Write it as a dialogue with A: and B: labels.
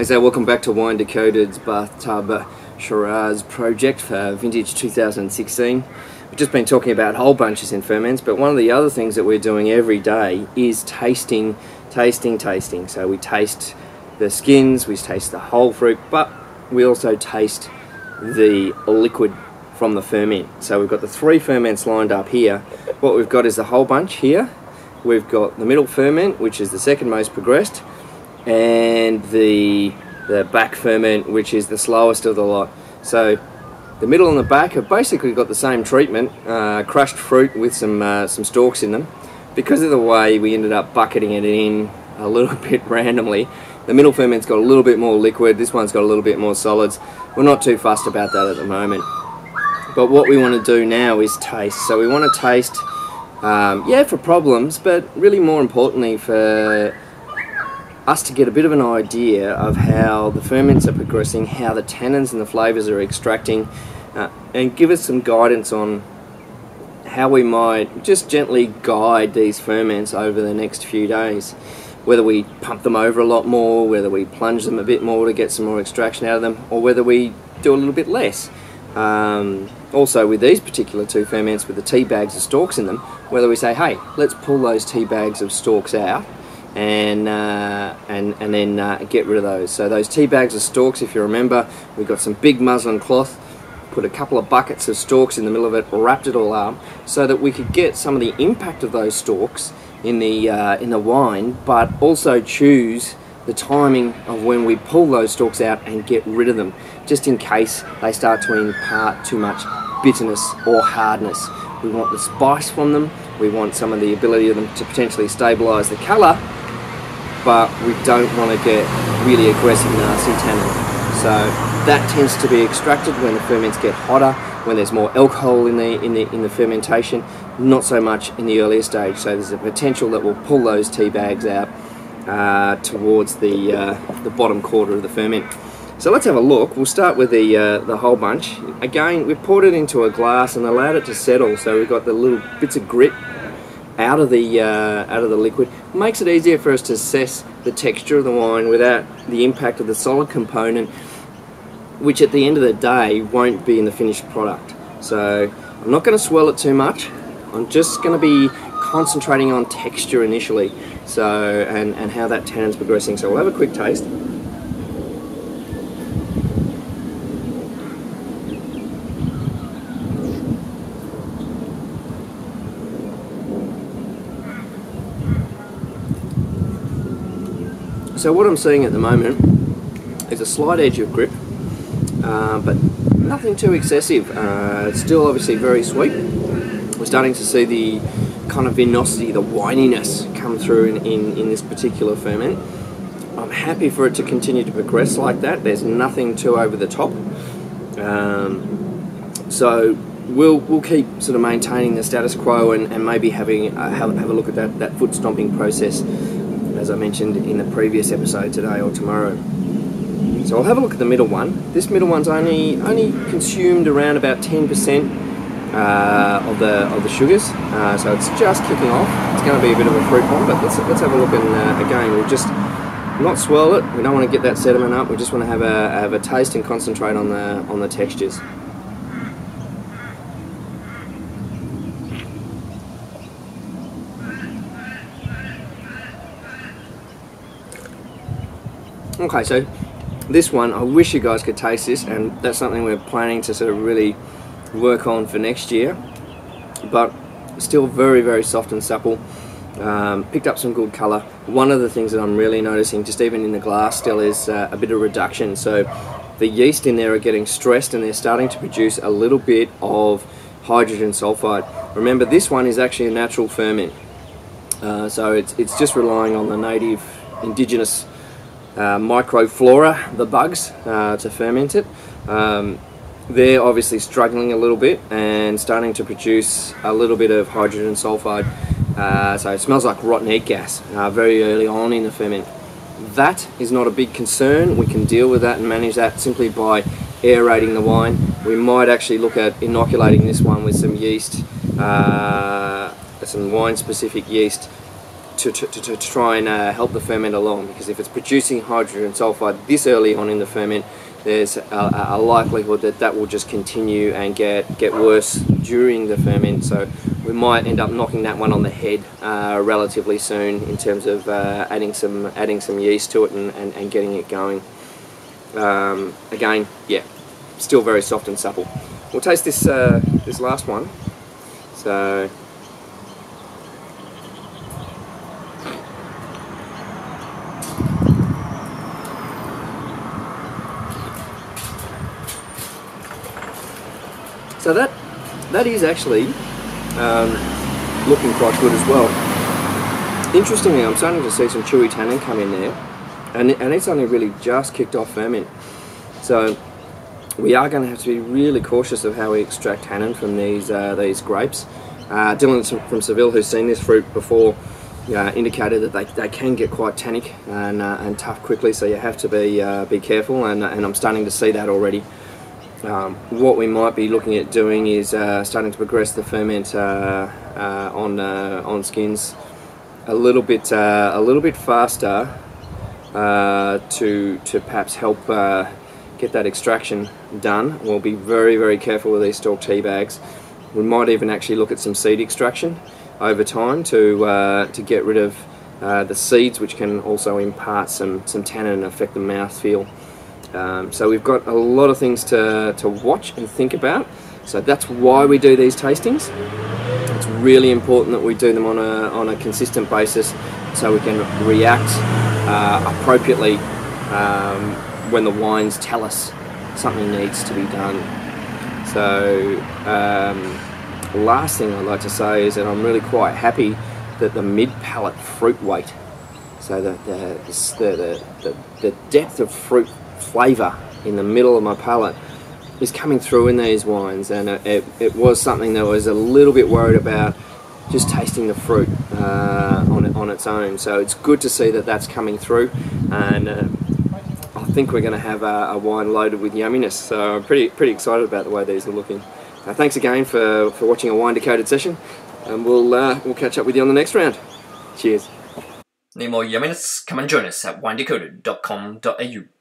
A: Hey, so welcome back to Wine Decoded's Bathtub Shiraz project for vintage 2016. We've just been talking about whole bunches in ferments, but one of the other things that we're doing every day is tasting, tasting, tasting. So we taste the skins, we taste the whole fruit, but we also taste the liquid from the ferment. So we've got the three ferments lined up here. What we've got is the whole bunch here. We've got the middle ferment, which is the second most progressed, and the the back ferment which is the slowest of the lot. So the middle and the back have basically got the same treatment uh, crushed fruit with some uh, some stalks in them. Because of the way we ended up bucketing it in a little bit randomly the middle ferment's got a little bit more liquid this one's got a little bit more solids. We're not too fussed about that at the moment. But what we want to do now is taste. So we want to taste um, yeah for problems but really more importantly for us to get a bit of an idea of how the ferments are progressing, how the tannins and the flavours are extracting, uh, and give us some guidance on how we might just gently guide these ferments over the next few days. Whether we pump them over a lot more, whether we plunge them a bit more to get some more extraction out of them, or whether we do a little bit less. Um, also with these particular two ferments with the tea bags of stalks in them, whether we say, hey, let's pull those tea bags of stalks out and uh, and and then uh, get rid of those. So those tea bags of stalks, if you remember, we got some big muslin cloth, put a couple of buckets of stalks in the middle of it, wrapped it all up, so that we could get some of the impact of those stalks in the uh, in the wine, but also choose the timing of when we pull those stalks out and get rid of them, just in case they start to impart too much bitterness or hardness. We want the spice from them. We want some of the ability of them to potentially stabilise the colour, but we don't want to get really aggressive nasty tannin. So that tends to be extracted when the ferments get hotter, when there's more alcohol in the in the in the fermentation, not so much in the earlier stage. So there's a potential that we'll pull those tea bags out uh, towards the uh, the bottom quarter of the ferment. So let's have a look. We'll start with the uh, the whole bunch. Again, we've poured it into a glass and allowed it to settle. So we've got the little bits of grit out of the uh, out of the liquid. Makes it easier for us to assess the texture of the wine without the impact of the solid component which at the end of the day won't be in the finished product. So I'm not going to swell it too much. I'm just going to be concentrating on texture initially so and, and how that tannin's progressing. So we'll have a quick taste So what I'm seeing at the moment is a slight edge of grip, uh, but nothing too excessive. Uh, it's still obviously very sweet. We're starting to see the kind of vinosity, the wininess come through in, in, in this particular ferment. I'm happy for it to continue to progress like that. There's nothing too over the top. Um, so we'll we'll keep sort of maintaining the status quo and, and maybe having uh, have, have a look at that, that foot stomping process as I mentioned in the previous episode today or tomorrow. So I'll have a look at the middle one. This middle one's only only consumed around about 10% uh, of the of the sugars, uh, so it's just kicking off. It's going to be a bit of a fruit bomb, but let's let's have a look and uh, again we'll just not swirl it. We don't want to get that sediment up. We just want to have a have a taste and concentrate on the on the textures. Okay, so this one, I wish you guys could taste this, and that's something we're planning to sort of really work on for next year. But still very, very soft and supple. Um, picked up some good colour. One of the things that I'm really noticing, just even in the glass still, is uh, a bit of reduction. So the yeast in there are getting stressed and they're starting to produce a little bit of hydrogen sulfide. Remember, this one is actually a natural ferment. Uh, so it's, it's just relying on the native indigenous uh, microflora, the bugs, uh, to ferment it. Um, they're obviously struggling a little bit and starting to produce a little bit of hydrogen sulfide. Uh, so it smells like rotten egg gas uh, very early on in the ferment. That is not a big concern. We can deal with that and manage that simply by aerating the wine. We might actually look at inoculating this one with some yeast, uh, some wine specific yeast to, to, to, to try and uh, help the ferment along because if it's producing hydrogen sulfide this early on in the ferment there's a, a, likelihood that that will just continue and get get worse during the ferment. So we might end up knocking that one on the head uh, relatively soon in terms of uh, adding some adding some yeast to it and, and, and getting it going. Um, again yeah still very soft and supple. We'll taste this uh, this last one. So So that that is actually um, looking quite good as well. Interestingly, I'm starting to see some chewy tannin come in there, and, and it's only really just kicked off ferment. So we are going to have to be really cautious of how we extract tannin from these uh, these grapes. Uh, Dylan from Seville, who's seen this fruit before, uh, indicated that they, they can get quite tannic and, uh, and tough quickly, so you have to be uh, be careful, and, and I'm starting to see that already. Um, what we might be looking at doing is uh, starting to progress the ferment uh, uh, on uh, on skins a little bit uh, a little bit faster uh, to to perhaps help get that extraction done. We'll be very very careful with these stalk tea bags. We might even actually look at some seed extraction over time to to get rid of the seeds, which can also impart some some tannin and affect the mouth feel. Um, so we've got a lot of things to, to watch and think about. So that's why we do these tastings. It's really important that we do them on a, on a consistent basis so we can react uh, appropriately um, when the wines tell us something needs to be done. So um, last thing I'd like to say is that I'm really quite happy that the mid-palate fruit weight, so the, the, the, the, the depth of fruit flavour in the middle of my palate. Is coming through in these wines and it, it, was something that I was a little bit worried about just tasting the fruit uh, on, on its own. So it's good to see that that's coming through and uh, I think we're going to have a, a, wine loaded with yumminess. So I'm pretty pretty excited about the way these are looking. Uh, thanks again for, for watching a wine decoded session and we'll, uh, we'll catch up with you on the next round. Cheers.
B: Need more yumminess? Come and join us at winedecoded.com.au